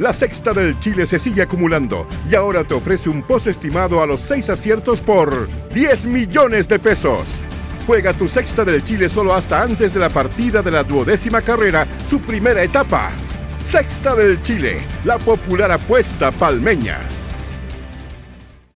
La sexta del Chile se sigue acumulando y ahora te ofrece un post estimado a los seis aciertos por 10 millones de pesos. Juega tu sexta del Chile solo hasta antes de la partida de la duodécima carrera, su primera etapa. Sexta del Chile, la popular apuesta palmeña.